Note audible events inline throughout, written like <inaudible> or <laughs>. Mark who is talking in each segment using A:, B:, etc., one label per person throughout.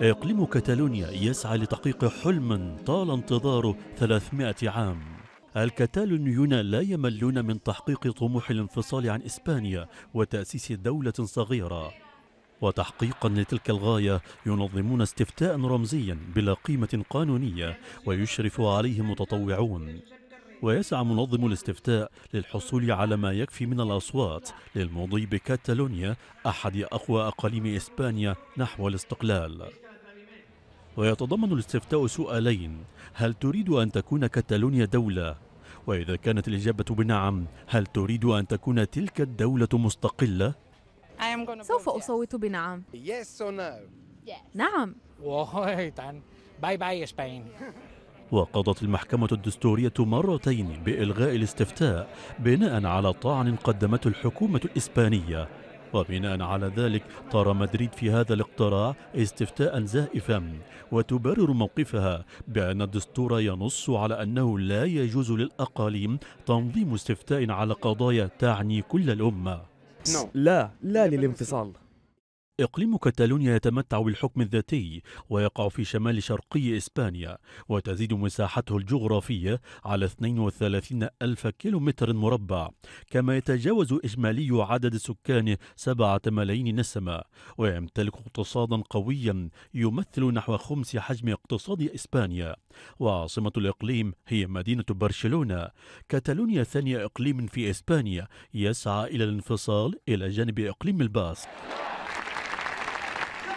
A: إقليم كتالونيا يسعى لتحقيق حلم طال انتظاره 300 عام. الكتالونيون لا يملون من تحقيق طموح الانفصال عن إسبانيا وتأسيس دولة صغيرة. وتحقيقا لتلك الغاية ينظمون استفتاء رمزيا بلا قيمة قانونية ويشرف عليه متطوعون. ويسعى منظم الاستفتاء للحصول على ما يكفي من الأصوات للمضي بكاتالونيا أحد أقوى أقاليم إسبانيا نحو الاستقلال ويتضمن الاستفتاء سؤالين هل تريد أن تكون كاتالونيا دولة؟ وإذا كانت الإجابة بنعم هل تريد أن تكون تلك الدولة مستقلة؟
B: سوف أصوت بنعم? نعم.
C: Bye bye Spain. <laughs>
A: وقضت المحكمة الدستورية مرتين بإلغاء الاستفتاء بناء على طعن قدمته الحكومة الإسبانية. وبناء على ذلك ترى مدريد في هذا الاقتراع استفتاء زائفا. وتبرر موقفها بأن الدستور ينص على أنه لا يجوز للأقاليم تنظيم استفتاء على قضايا تعني كل الأمة.
D: لا لا للانفصال.
A: إقليم كتالونيا يتمتع بالحكم الذاتي ويقع في شمال شرقي إسبانيا وتزيد مساحته الجغرافية على 32 ألف كيلومتر مربع كما يتجاوز إجمالي عدد سكانه سبعة ملايين نسمة ويمتلك اقتصادا قويا يمثل نحو خمس حجم اقتصاد إسبانيا. وعاصمة الإقليم هي مدينة برشلونة. كتالونيا ثاني إقليم في إسبانيا يسعى إلى الانفصال إلى جانب إقليم الباسك.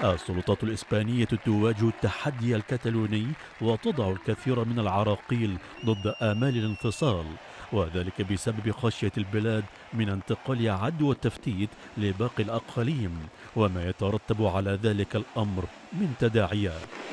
A: السلطات الإسبانية تواجه التحدي الكتالوني وتضع الكثير من العراقيل ضد آمال الانفصال وذلك بسبب خشية البلاد من انتقال عدوى التفتيت لباقي الأقاليم وما يترتب على ذلك الأمر من تداعيات.